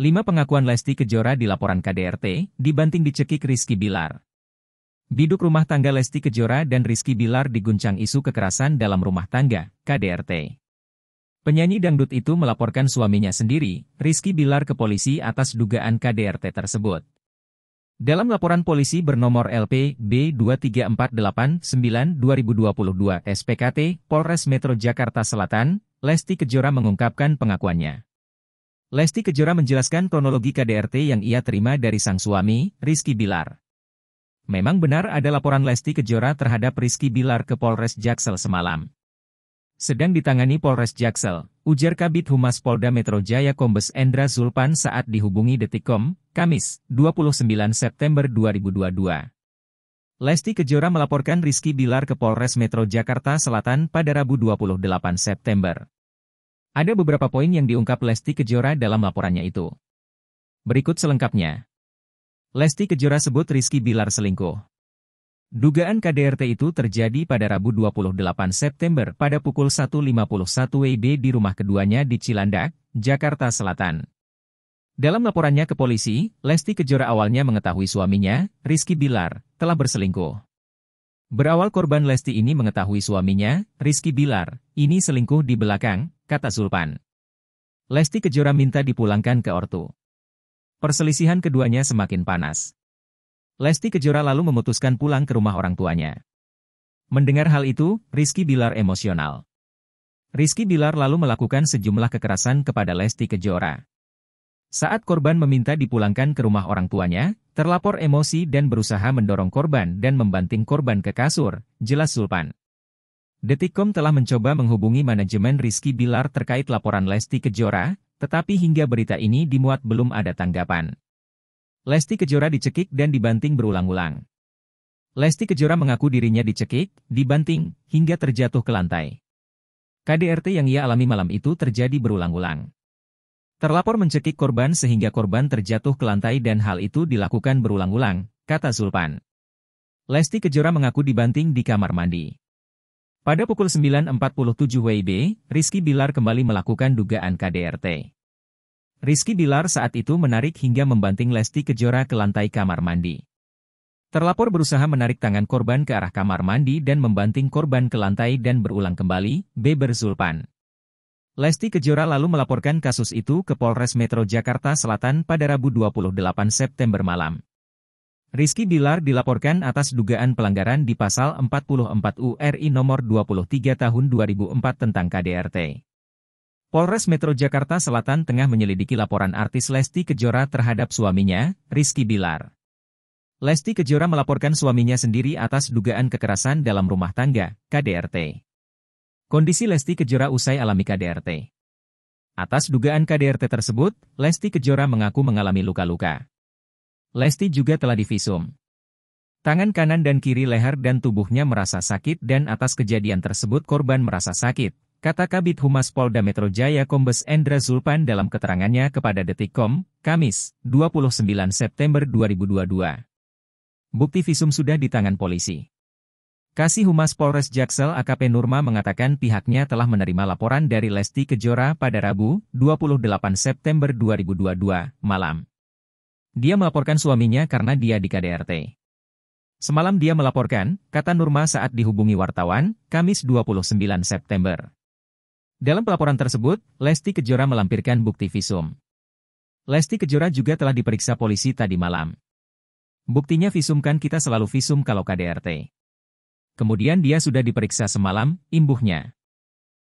Lima pengakuan Lesti Kejora di laporan KDRT, dibanting dicekik Rizky Bilar. Biduk rumah tangga Lesti Kejora dan Rizky Bilar diguncang isu kekerasan dalam rumah tangga, KDRT. Penyanyi dangdut itu melaporkan suaminya sendiri, Rizky Bilar ke polisi atas dugaan KDRT tersebut. Dalam laporan polisi bernomor LP B23489-2022 SPKT, Polres Metro Jakarta Selatan, Lesti Kejora mengungkapkan pengakuannya. Lesti Kejora menjelaskan kronologi KDRT yang ia terima dari sang suami, Rizky Bilar. Memang benar ada laporan Lesti Kejora terhadap Rizky Bilar ke Polres Jaksel semalam. Sedang ditangani Polres Jaksel, ujar Kabit Humas Polda Metro Jaya Kombes Endra Zulpan saat dihubungi Detikom, Kamis, 29 September 2022. Lesti Kejora melaporkan Rizky Bilar ke Polres Metro Jakarta Selatan pada Rabu 28 September. Ada beberapa poin yang diungkap Lesti Kejora dalam laporannya itu. Berikut selengkapnya. Lesti Kejora sebut Rizky Bilar selingkuh. Dugaan KDRT itu terjadi pada Rabu 28 September pada pukul 1.51 WIB di rumah keduanya di Cilandak, Jakarta Selatan. Dalam laporannya ke polisi, Lesti Kejora awalnya mengetahui suaminya, Rizky Bilar, telah berselingkuh. Berawal korban Lesti ini mengetahui suaminya, Rizky Bilar, ini selingkuh di belakang, kata Zulpan. Lesti Kejora minta dipulangkan ke ortu. Perselisihan keduanya semakin panas. Lesti Kejora lalu memutuskan pulang ke rumah orang tuanya. Mendengar hal itu, Rizky Bilar emosional. Rizky Bilar lalu melakukan sejumlah kekerasan kepada Lesti Kejora. Saat korban meminta dipulangkan ke rumah orang tuanya, terlapor emosi dan berusaha mendorong korban dan membanting korban ke kasur, jelas Zulpan. Detikcom telah mencoba menghubungi manajemen Rizky Bilar terkait laporan Lesti Kejora, tetapi hingga berita ini dimuat belum ada tanggapan. Lesti Kejora dicekik dan dibanting berulang-ulang. Lesti Kejora mengaku dirinya dicekik, dibanting, hingga terjatuh ke lantai. KDRT yang ia alami malam itu terjadi berulang-ulang. Terlapor mencekik korban sehingga korban terjatuh ke lantai dan hal itu dilakukan berulang-ulang, kata Zulpan. Lesti Kejora mengaku dibanting di kamar mandi. Pada pukul 9.47 WIB, Rizky Bilar kembali melakukan dugaan KDRT. Rizky Bilar saat itu menarik hingga membanting Lesti Kejora ke lantai kamar mandi. Terlapor berusaha menarik tangan korban ke arah kamar mandi dan membanting korban ke lantai dan berulang kembali, Beber Zulpan. Lesti Kejora lalu melaporkan kasus itu ke Polres Metro Jakarta Selatan pada Rabu 28 September malam. Rizky Bilar dilaporkan atas dugaan pelanggaran di pasal 44 URI nomor 23 tahun 2004 tentang KDRT. Polres Metro Jakarta Selatan tengah menyelidiki laporan artis Lesti Kejora terhadap suaminya, Rizky Bilar. Lesti Kejora melaporkan suaminya sendiri atas dugaan kekerasan dalam rumah tangga, KDRT. Kondisi Lesti Kejora usai alami KDRT. Atas dugaan KDRT tersebut, Lesti Kejora mengaku mengalami luka-luka. Lesti juga telah divisum. Tangan kanan dan kiri leher dan tubuhnya merasa sakit dan atas kejadian tersebut korban merasa sakit, kata Kabit Humas Polda Metro Jaya Kombes Endra Zulpan dalam keterangannya kepada Detikcom, Kamis, 29 September 2022. Bukti visum sudah di tangan polisi. Kasih Humas Polres Jaksel AKP Nurma mengatakan pihaknya telah menerima laporan dari Lesti Kejora pada Rabu, 28 September 2022, malam. Dia melaporkan suaminya karena dia di KDRT. Semalam dia melaporkan, kata Nurma saat dihubungi wartawan, Kamis 29 September. Dalam pelaporan tersebut, Lesti Kejora melampirkan bukti visum. Lesti Kejora juga telah diperiksa polisi tadi malam. Buktinya visum kan kita selalu visum kalau KDRT. Kemudian dia sudah diperiksa semalam, imbuhnya.